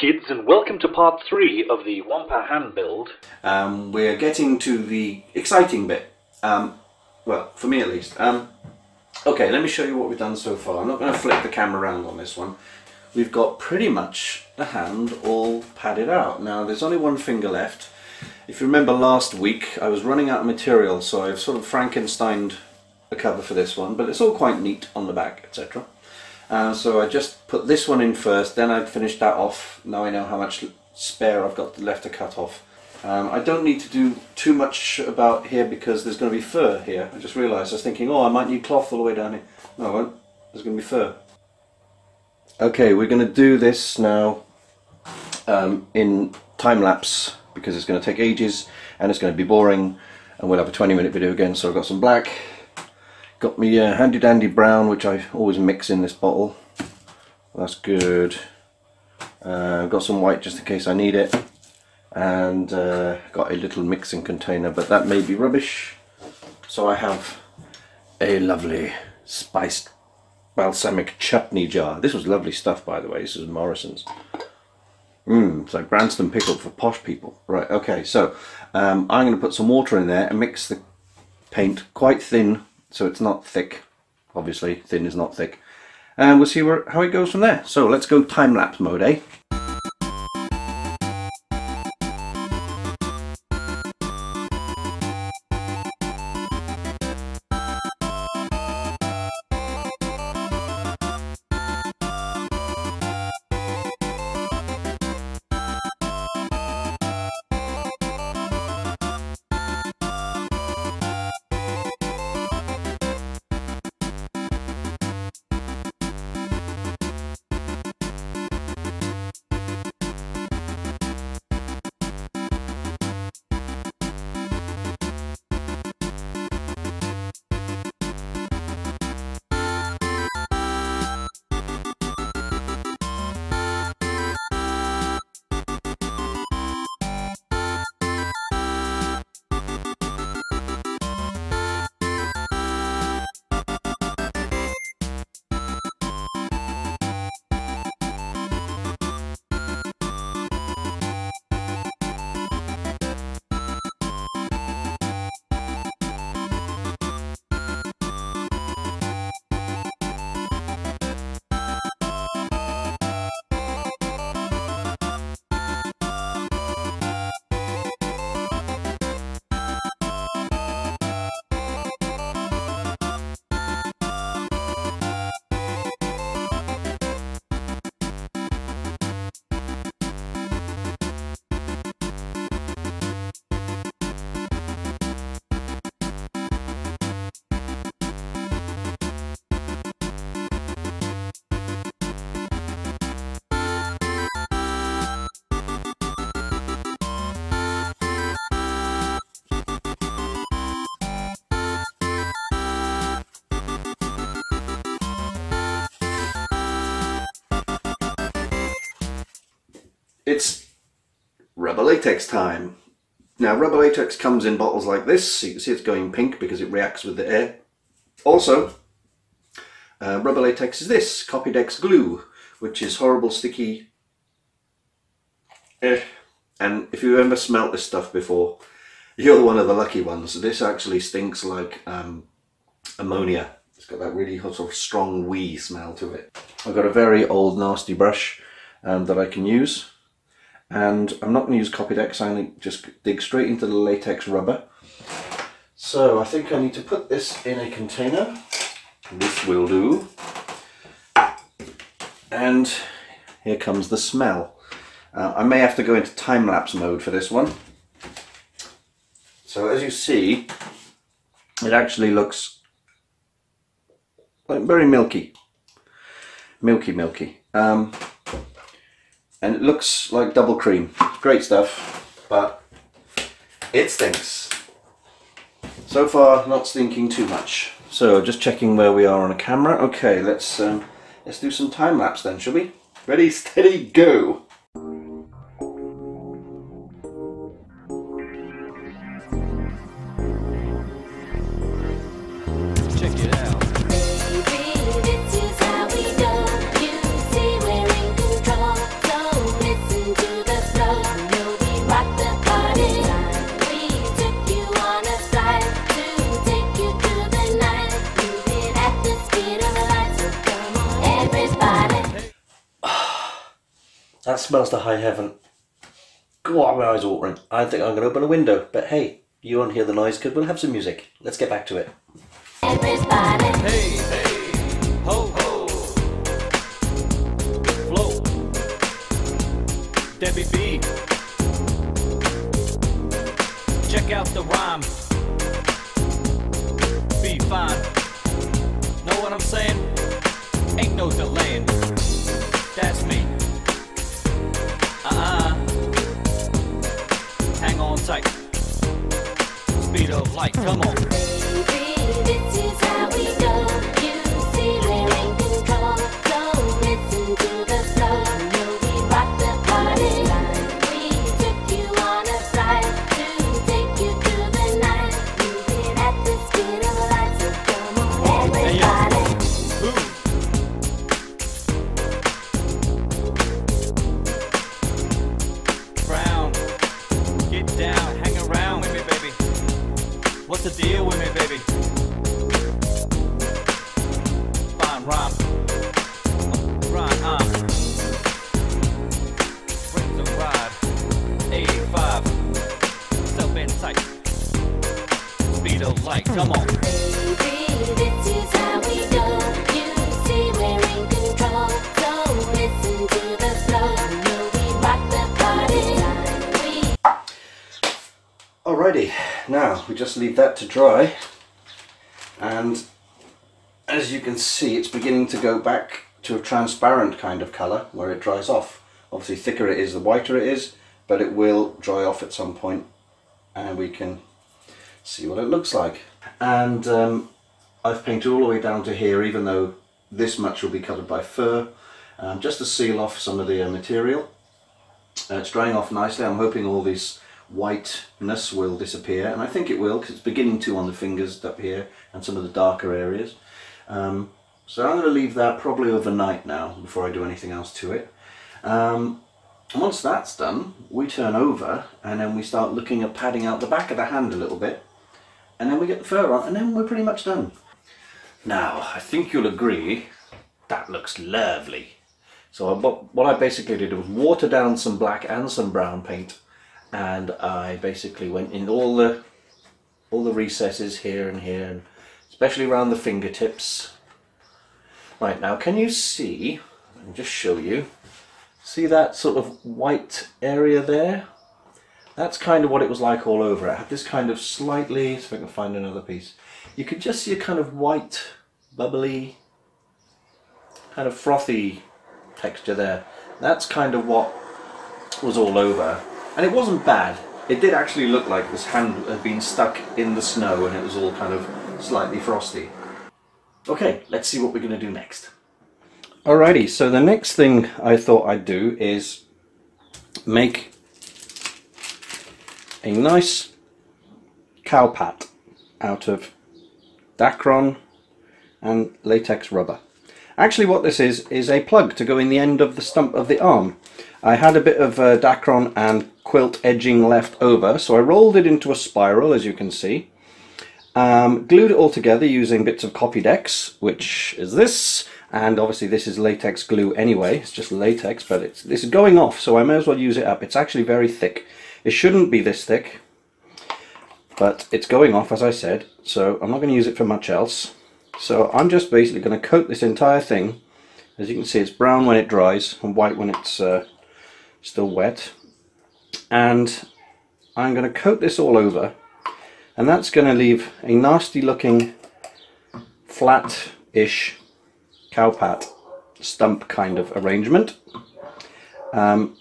kids, and welcome to part three of the Wampa hand build. Um, we're getting to the exciting bit. Um, well, for me at least. Um, okay, let me show you what we've done so far. I'm not going to flip the camera around on this one. We've got pretty much the hand all padded out. Now, there's only one finger left. If you remember last week, I was running out of material, so I've sort of Frankensteined a cover for this one, but it's all quite neat on the back, etc. Uh, so I just put this one in first, then I'd finish that off. Now I know how much spare I've got left to cut off. Um, I don't need to do too much about here because there's going to be fur here. I just realised, I was thinking, oh, I might need cloth all the way down here. No, I won't. There's going to be fur. Okay, we're going to do this now um, in time lapse because it's going to take ages and it's going to be boring and we'll have a 20 minute video again. So I've got some black, Got me uh, handy dandy brown, which I always mix in this bottle. That's good. Uh, got some white just in case I need it. And uh, got a little mixing container, but that may be rubbish. So I have a lovely spiced balsamic chutney jar. This was lovely stuff, by the way. This is Morrison's. Mmm, it's like Branston pickle for posh people. Right, okay, so um, I'm going to put some water in there and mix the paint quite thin so it's not thick. Obviously thin is not thick. And we'll see where how it goes from there. So let's go time-lapse mode eh It's rubber latex time. Now rubber latex comes in bottles like this, you can see it's going pink because it reacts with the air. Also, uh, rubber latex is this, Copydex glue, which is horrible sticky. Eh. And if you've ever smelt this stuff before, you're one of the lucky ones. This actually stinks like um, ammonia. It's got that really sort of strong wee smell to it. I've got a very old nasty brush um, that I can use and I'm not going to use going to just dig straight into the latex rubber. So I think I need to put this in a container. This will do. And here comes the smell. Uh, I may have to go into time-lapse mode for this one. So as you see, it actually looks like very milky. Milky, milky. Um, and it looks like double cream. Great stuff, but it stinks. So far, not stinking too much. So, just checking where we are on a camera. Okay, let's um, let's do some time lapse then, shall we? Ready, steady, go! Smells to high heaven. God, my eyes are watering. I think I'm going to open a window, but hey, you won't hear the noise because we'll have some music. Let's get back to it. Everybody, Hey, hey, ho, ho. Flow. Debbie B. Check out the rhyme. Be fine. Know what I'm saying? Ain't no delaying. That's me. Uh-uh. Hang on tight. Speed of light, come on. baby, dry and as you can see it's beginning to go back to a transparent kind of colour where it dries off. Obviously thicker it is the whiter it is but it will dry off at some point and we can see what it looks like. And um, I've painted all the way down to here even though this much will be covered by fur um, just to seal off some of the uh, material. Uh, it's drying off nicely. I'm hoping all this whiteness will disappear, and I think it will because it's beginning to on the fingers up here and some of the darker areas. Um, so I'm going to leave that probably overnight now before I do anything else to it. Um, and once that's done, we turn over and then we start looking at padding out the back of the hand a little bit, and then we get the fur on, and then we're pretty much done. Now, I think you'll agree that looks lovely. So what, what I basically did was water down some black and some brown paint and I basically went in all the all the recesses here and here and especially around the fingertips. Right now can you see, me just show you, see that sort of white area there? That's kind of what it was like all over. It had this kind of slightly, so I can find another piece, you could just see a kind of white, bubbly, kind of frothy texture there. That's kind of what was all over. And it wasn't bad. It did actually look like this hand had been stuck in the snow and it was all kind of slightly frosty. Okay, let's see what we're going to do next. Alrighty, so the next thing I thought I'd do is make a nice cow pat out of Dacron and latex rubber. Actually what this is, is a plug to go in the end of the stump of the arm. I had a bit of uh, Dacron and quilt edging left over, so I rolled it into a spiral as you can see. Um, glued it all together using bits of Copydex, which is this, and obviously this is latex glue anyway, it's just latex, but it's this is going off, so I may as well use it up. It's actually very thick. It shouldn't be this thick, but it's going off as I said, so I'm not going to use it for much else. So I'm just basically going to coat this entire thing. As you can see, it's brown when it dries and white when it's uh, still wet. And I'm going to coat this all over and that's going to leave a nasty looking flat-ish cowpat stump kind of arrangement um,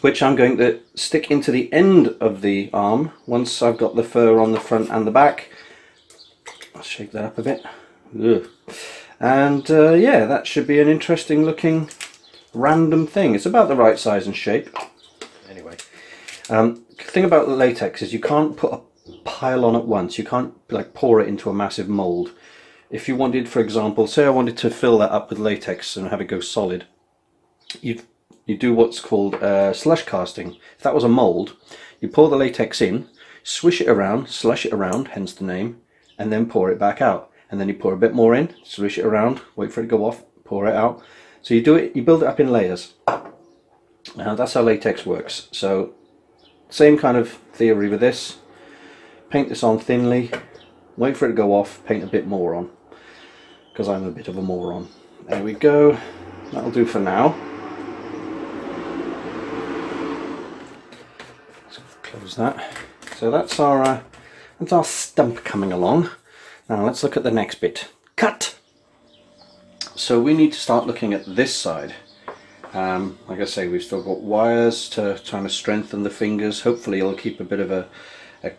which I'm going to stick into the end of the arm once I've got the fur on the front and the back. I'll shake that up a bit. Ugh. and uh, yeah that should be an interesting looking random thing. It's about the right size and shape um, the thing about latex is you can't put a pile on at once. You can't like pour it into a massive mold. If you wanted, for example, say I wanted to fill that up with latex and have it go solid, you you do what's called uh, slush casting. If that was a mold, you pour the latex in, swish it around, slush it around, hence the name, and then pour it back out. And then you pour a bit more in, swish it around, wait for it to go off, pour it out. So you do it, you build it up in layers. Now that's how latex works. So same kind of theory with this. Paint this on thinly, wait for it to go off, paint a bit more on. Because I'm a bit of a moron. There we go. That'll do for now. Let's close that. So that's our uh, that's our stump coming along. Now let's look at the next bit. Cut. So we need to start looking at this side. Um, like I say, we've still got wires to trying to strengthen the fingers. Hopefully, it'll keep a bit of a, a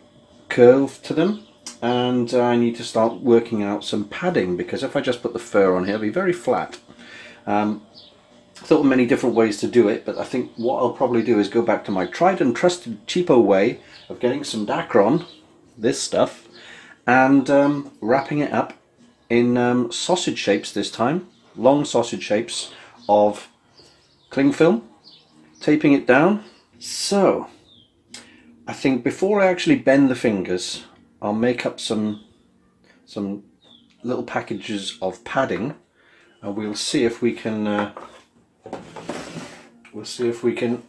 curve to them. And I need to start working out some padding because if I just put the fur on here, it'll be very flat. Um, thought of many different ways to do it, but I think what I'll probably do is go back to my tried and trusted cheapo way of getting some Dacron, this stuff, and um, wrapping it up in um, sausage shapes this time, long sausage shapes of cling film, taping it down. So, I think before I actually bend the fingers, I'll make up some some little packages of padding, and we'll see if we can uh, we'll see if we can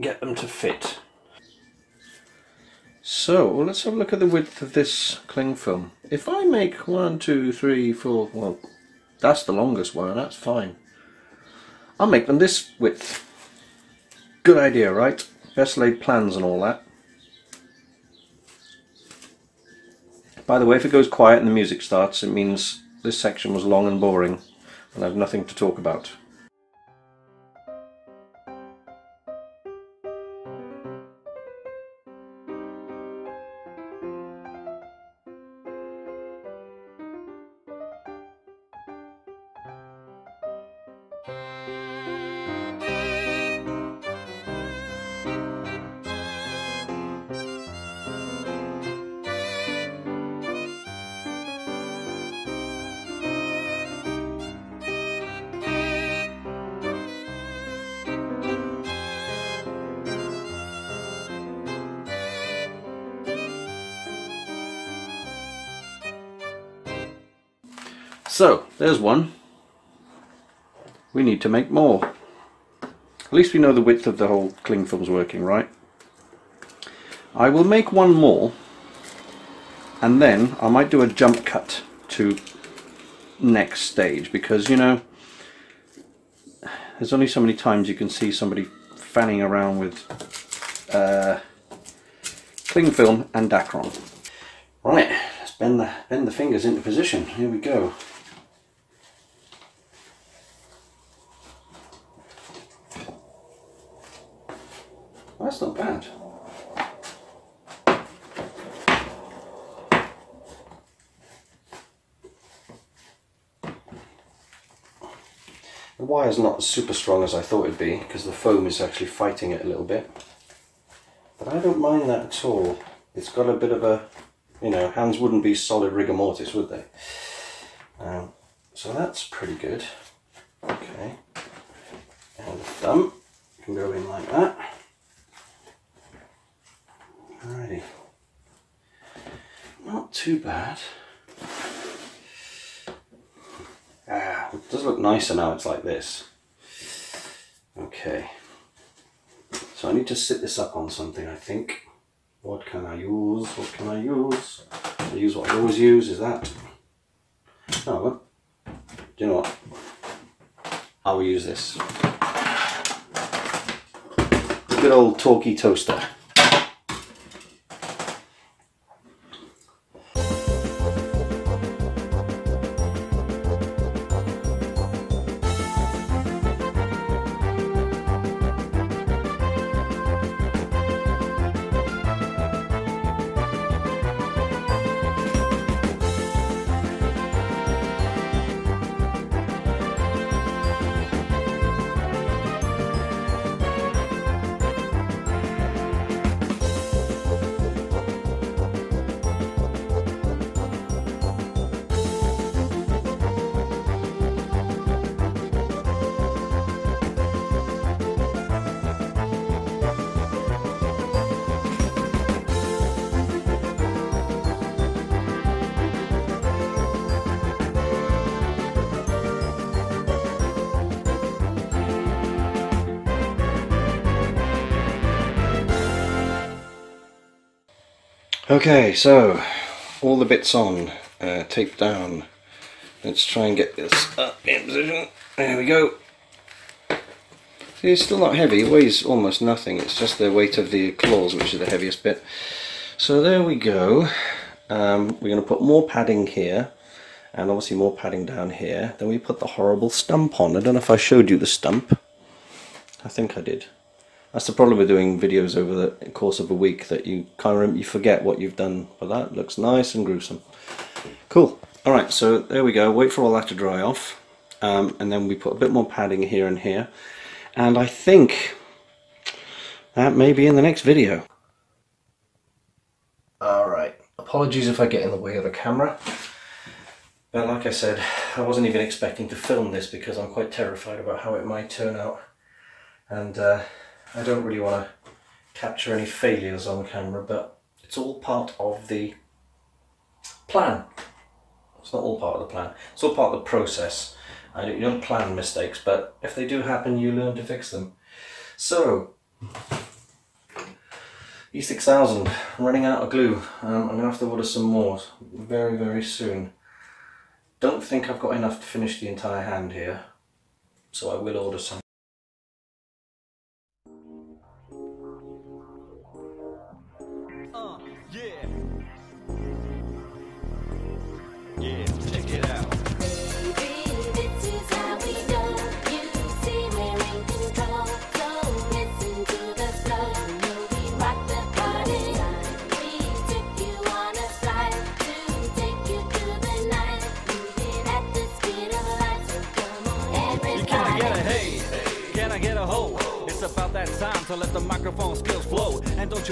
get them to fit. So let's have a look at the width of this cling film. If I make one, two, three, four, well, that's the longest one, that's fine. I'll make them this width. Good idea, right? Best laid plans and all that. By the way, if it goes quiet and the music starts, it means this section was long and boring and I have nothing to talk about. So, there's one. We need to make more. At least we know the width of the whole cling film's working, right? I will make one more and then I might do a jump cut to next stage because you know there's only so many times you can see somebody fanning around with uh, cling film and Dacron. Right, let's bend the bend the fingers into position. Here we go. That's not bad. The wire's not super strong as I thought it'd be because the foam is actually fighting it a little bit. But I don't mind that at all. It's got a bit of a, you know, hands wouldn't be solid rigor mortis, would they? Um, so that's pretty good. Okay. And the thumb can go in like that. Alrighty. Not too bad. Ah, it does look nicer now it's like this. Okay. So I need to sit this up on something, I think. What can I use? What can I use? I use what I always use, is that. Oh, well. Do you know what? I will use this. Good old talkie toaster. Okay, so all the bits on, uh, taped down. Let's try and get this up in position. There we go. See, it's still not heavy, it weighs almost nothing, it's just the weight of the claws which is the heaviest bit. So there we go. Um, we're going to put more padding here and obviously more padding down here. Then we put the horrible stump on. I don't know if I showed you the stump. I think I did. That's the problem with doing videos over the course of a week that you kind of you forget what you've done. But that looks nice and gruesome. Cool. All right, so there we go. Wait for all that to dry off, um, and then we put a bit more padding here and here. And I think that may be in the next video. All right. Apologies if I get in the way of the camera. But like I said, I wasn't even expecting to film this because I'm quite terrified about how it might turn out. And uh, I don't really want to capture any failures on camera, but it's all part of the plan. It's not all part of the plan. It's all part of the process. I don't, you don't plan mistakes, but if they do happen, you learn to fix them. So, E6000, running out of glue. Um, I'm going to have to order some more very, very soon. Don't think I've got enough to finish the entire hand here, so I will order some. Yeah,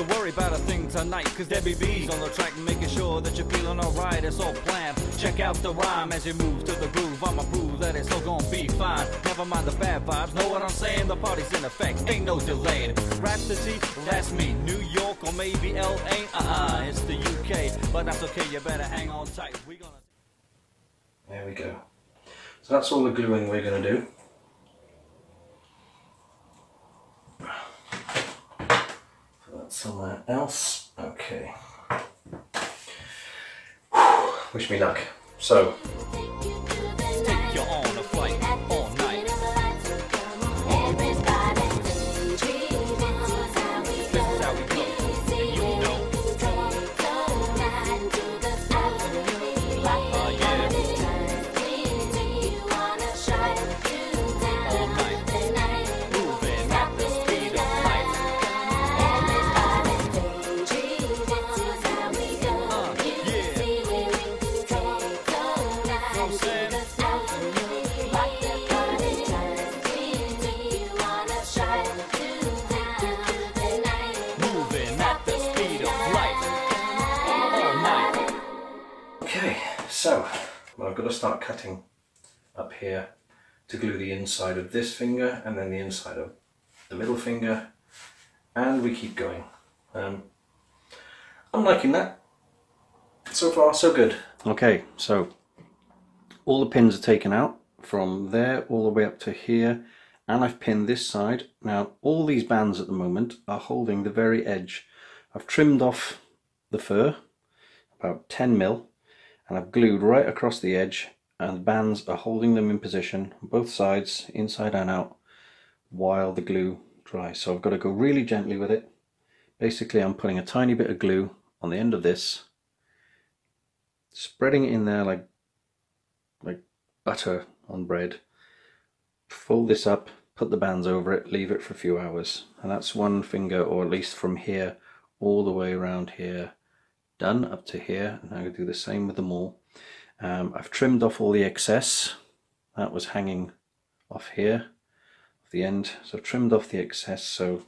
And worry about a thing tonight, cause Debbie B's on the track, making sure that you're feeling alright. It's all planned. Check out the rhyme as you move to the groove. I'ma prove that it's all gonna be fine. Never mind the bad vibes, know what I'm saying? The party's in effect, ain't no delaying. Rhapsody, that's me. New York or maybe LA, uh uh, it's the UK. But that's okay, you better hang on tight. We gonna. There we go. So that's all the gluing we're to do. That somewhere else. Okay. Wish me luck. So, got to start cutting up here to glue the inside of this finger and then the inside of the middle finger, and we keep going. Um, I'm liking that. So far, so good. Okay, so all the pins are taken out from there all the way up to here and I've pinned this side. Now all these bands at the moment are holding the very edge. I've trimmed off the fur about 10 mil and I've glued right across the edge and the bands are holding them in position on both sides inside and out while the glue dries. So I've got to go really gently with it. Basically I'm putting a tiny bit of glue on the end of this spreading it in there like like butter on bread. Fold this up, put the bands over it, leave it for a few hours. And that's one finger, or at least from here all the way around here, done up to here. And I'm going to do the same with them all. Um, I've trimmed off all the excess. That was hanging off here, off the end. So I've trimmed off the excess. So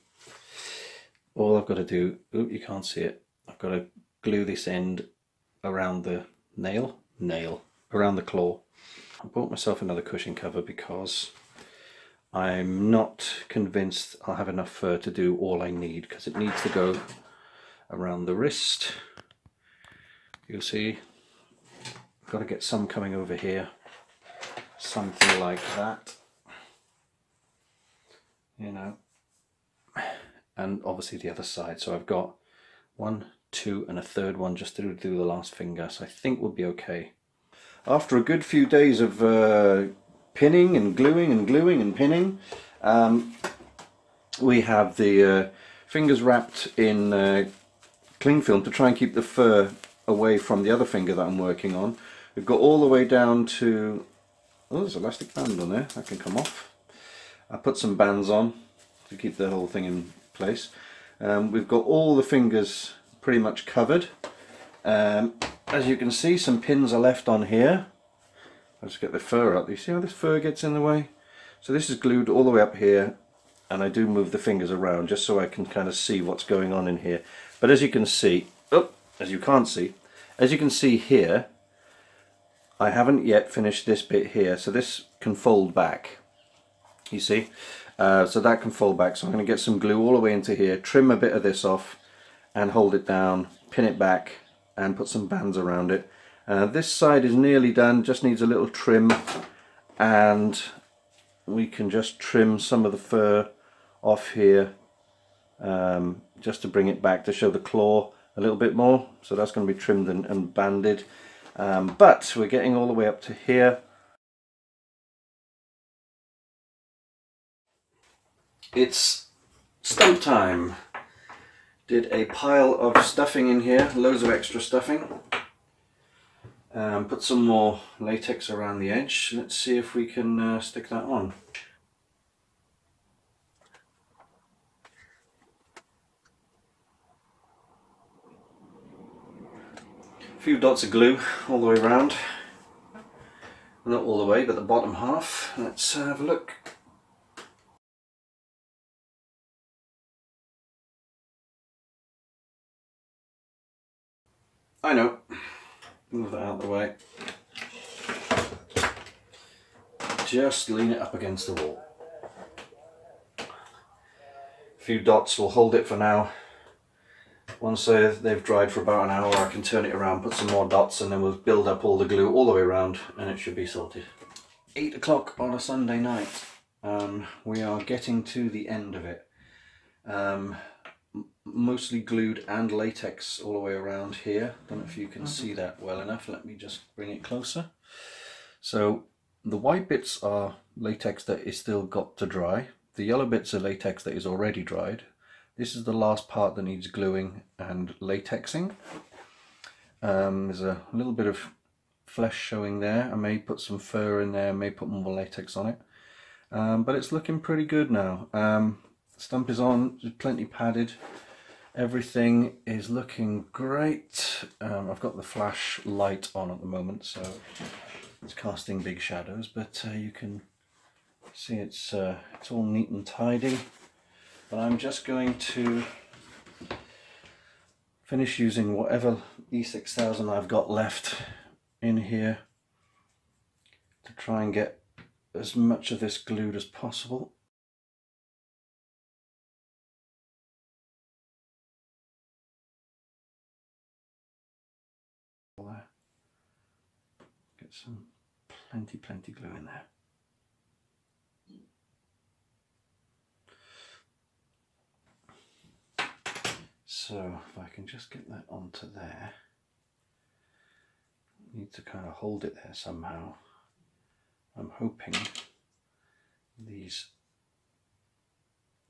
all I've got to do, oop, you can't see it. I've got to glue this end around the nail, nail, around the claw. I bought myself another cushion cover because I'm not convinced I'll have enough fur to do all I need because it needs to go around the wrist. You'll see, got to get some coming over here, something like that. You know, and obviously the other side. So I've got one, two and a third one just to do the last finger. So I think we'll be okay. After a good few days of uh, pinning and gluing and gluing and pinning, um, we have the uh, fingers wrapped in uh, cling film to try and keep the fur away from the other finger that I'm working on. We've got all the way down to, oh there's elastic band on there, that can come off. I put some bands on to keep the whole thing in place. Um, we've got all the fingers pretty much covered. Um, as you can see some pins are left on here. Let's get the fur up. You see how this fur gets in the way? So this is glued all the way up here and I do move the fingers around just so I can kind of see what's going on in here. But as you can see, as you can't see, as you can see here, I haven't yet finished this bit here, so this can fold back. You see? Uh, so that can fold back, so I'm going to get some glue all the way into here, trim a bit of this off, and hold it down, pin it back, and put some bands around it. Uh, this side is nearly done, just needs a little trim, and we can just trim some of the fur off here um, just to bring it back to show the claw a little bit more so that's going to be trimmed and, and banded. Um, but we're getting all the way up to here. It's stump time. Did a pile of stuffing in here loads of extra stuffing. Um, put some more latex around the edge. Let's see if we can uh, stick that on A few dots of glue all the way around. Not all the way, but the bottom half. Let's have a look. I know. Move that out of the way. Just lean it up against the wall. A few dots will hold it for now. Once uh, they've dried for about an hour I can turn it around, put some more dots and then we'll build up all the glue all the way around and it should be sorted. 8 o'clock on a Sunday night. Um, we are getting to the end of it. Um, mostly glued and latex all the way around here. Don't know if you can see that well enough. Let me just bring it closer. So the white bits are latex that is still got to dry. The yellow bits are latex that is already dried. This is the last part that needs gluing and latexing. Um, there's a little bit of flesh showing there. I may put some fur in there, I may put more latex on it. Um, but it's looking pretty good now. Um, stump is on, plenty padded. Everything is looking great. Um, I've got the flash light on at the moment, so it's casting big shadows, but uh, you can see it's uh, it's all neat and tidy. But I'm just going to finish using whatever E6000 I've got left in here to try and get as much of this glued as possible. Get some plenty, plenty glue in there. So if I can just get that onto there, need to kind of hold it there somehow. I'm hoping these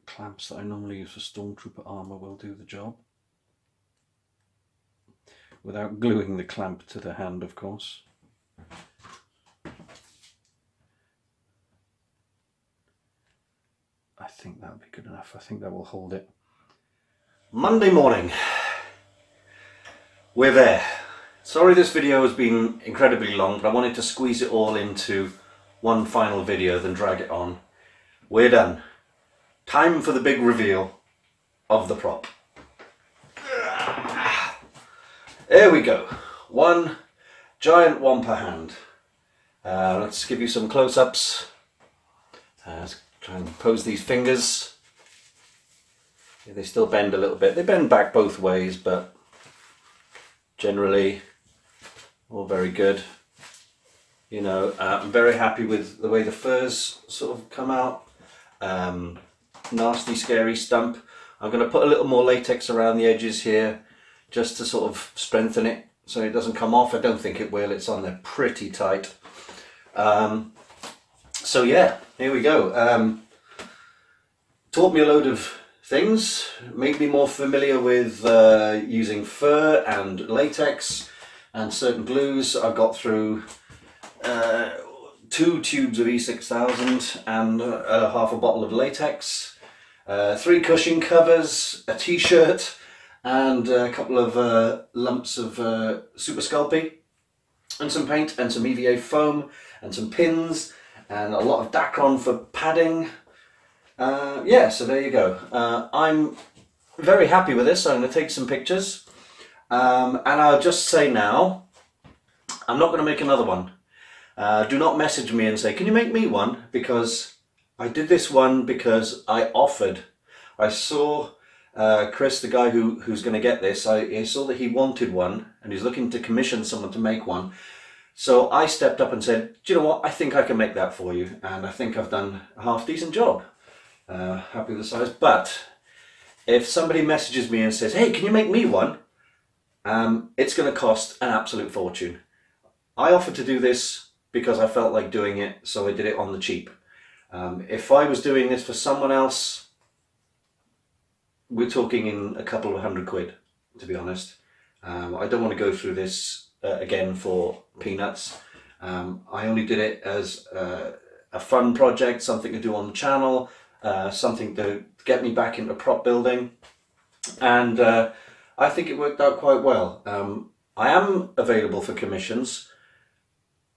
clamps that I normally use for stormtrooper armor will do the job. Without gluing the clamp to the hand, of course. I think that'll be good enough. I think that will hold it. Monday morning. We're there. Sorry this video has been incredibly long, but I wanted to squeeze it all into one final video, then drag it on. We're done. Time for the big reveal of the prop. There we go. One giant wampa hand. Uh, let's give you some close-ups. Uh, let's try and pose these fingers. Yeah, they still bend a little bit. They bend back both ways, but generally all very good. You know, uh, I'm very happy with the way the furs sort of come out. Um, nasty, scary stump. I'm going to put a little more latex around the edges here just to sort of strengthen it so it doesn't come off. I don't think it will. It's on there pretty tight. Um, so yeah, here we go. Um, taught me a load of things, made me more familiar with uh, using fur and latex and certain glues. I've got through uh, two tubes of E6000 and uh, half a bottle of latex, uh, three cushion covers, a t-shirt, and a couple of uh, lumps of uh, Super Sculpey, and some paint, and some EVA foam, and some pins, and a lot of Dacron for padding. Uh, yeah, so there you go. Uh, I'm very happy with this. I'm going to take some pictures. Um, and I'll just say now, I'm not going to make another one. Uh, do not message me and say, can you make me one? Because I did this one because I offered. I saw uh, Chris, the guy who, who's going to get this, I, I saw that he wanted one and he's looking to commission someone to make one. So I stepped up and said, do you know what? I think I can make that for you. And I think I've done a half decent job. Uh, happy with the size. But if somebody messages me and says, hey, can you make me one? Um, it's going to cost an absolute fortune. I offered to do this because I felt like doing it, so I did it on the cheap. Um, if I was doing this for someone else, we're talking in a couple of hundred quid, to be honest. Um, I don't want to go through this uh, again for peanuts. Um, I only did it as uh, a fun project, something to do on the channel, uh, something to get me back into prop building, and uh, I think it worked out quite well. Um, I am available for commissions,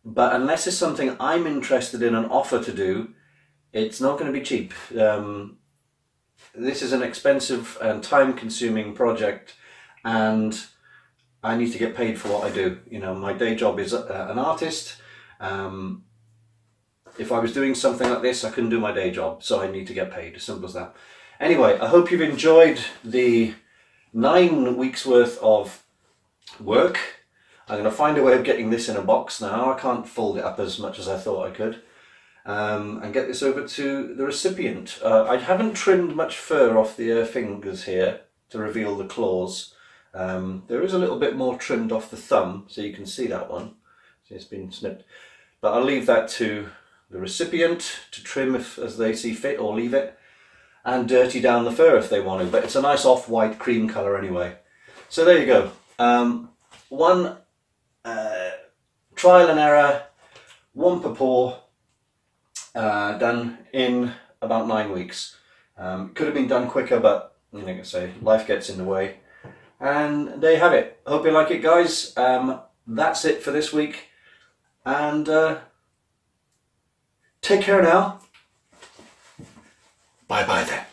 but unless it's something I'm interested in and offer to do, it's not going to be cheap. Um, this is an expensive and time-consuming project, and I need to get paid for what I do. You know, my day job is uh, an artist. Um, if I was doing something like this, I couldn't do my day job, so I need to get paid. As simple as that. Anyway, I hope you've enjoyed the nine weeks worth of work. I'm going to find a way of getting this in a box now. I can't fold it up as much as I thought I could. Um, and get this over to the recipient. Uh, I haven't trimmed much fur off the uh, fingers here to reveal the claws. Um, there is a little bit more trimmed off the thumb, so you can see that one. It's been snipped. But I'll leave that to the recipient to trim if, as they see fit or leave it. And dirty down the fur if they want to. But it's a nice off-white cream colour anyway. So there you go. Um, one uh, trial and error, one per paw, uh, done in about nine weeks. Um, could have been done quicker, but you know, like I say, life gets in the way. And there you have it. Hope you like it, guys. Um, that's it for this week. And uh, take care now. Bye bye then.